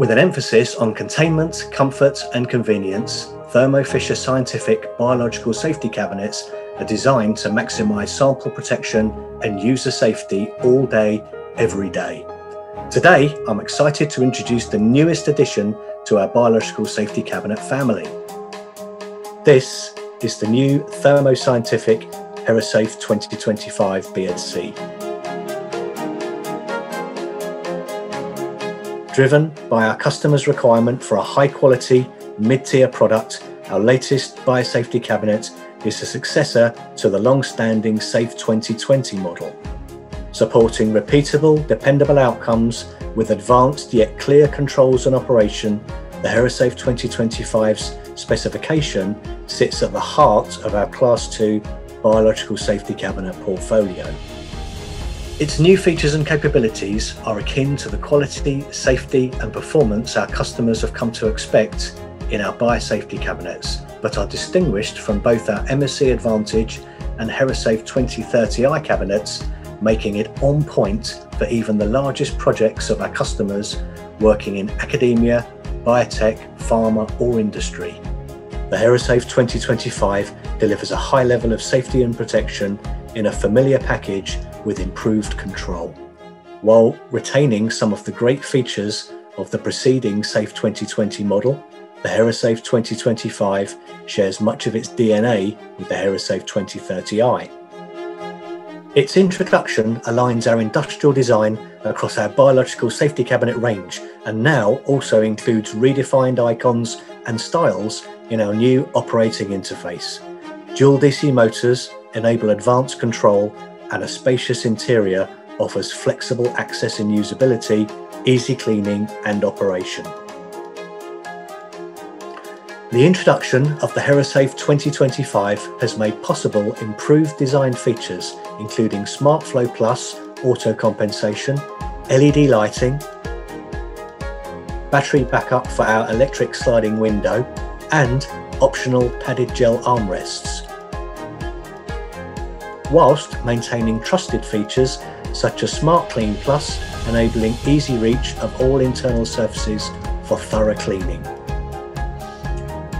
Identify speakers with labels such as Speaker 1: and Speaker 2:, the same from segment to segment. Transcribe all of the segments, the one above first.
Speaker 1: With an emphasis on containment, comfort, and convenience, Thermo Fisher Scientific biological safety cabinets are designed to maximize sample protection and user safety all day, every day. Today, I'm excited to introduce the newest addition to our biological safety cabinet family. This is the new Thermo Scientific HeraSafe 2025 BSC. Driven by our customers' requirement for a high quality, mid tier product, our latest biosafety cabinet is a successor to the long standing SAFE 2020 model, supporting repeatable, dependable outcomes with advanced yet clear controls and operation. The HeraSafe 2025's specification sits at the heart of our Class 2 biological safety cabinet portfolio. Its new features and capabilities are akin to the quality, safety, and performance our customers have come to expect in our biosafety cabinets, but are distinguished from both our MSC Advantage and HeraSafe 2030i cabinets, making it on point for even the largest projects of our customers working in academia, biotech, pharma, or industry. The HeraSafe 2025 delivers a high level of safety and protection in a familiar package with improved control, while retaining some of the great features of the preceding SAFE 2020 model. The HeraSafe 2025 shares much of its DNA with the HeraSafe 2030i. Its introduction aligns our industrial design across our biological safety cabinet range and now also includes redefined icons and styles in our new operating interface. Dual DC motors enable advanced control and a spacious interior offers flexible access and usability, easy cleaning and operation. The introduction of the HeraSafe 2025 has made possible improved design features, including SmartFlow Plus auto compensation, LED lighting, battery backup for our electric sliding window, and optional padded gel armrests, whilst maintaining trusted features such as Smart Clean Plus, enabling easy reach of all internal surfaces for thorough cleaning.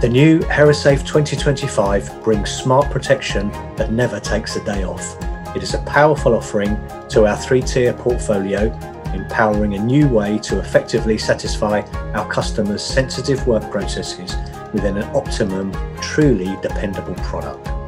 Speaker 1: The new HeraSafe 2025 brings smart protection that never takes a day off. It is a powerful offering to our three-tier portfolio, empowering a new way to effectively satisfy our customers' sensitive work processes within an optimum, truly dependable product.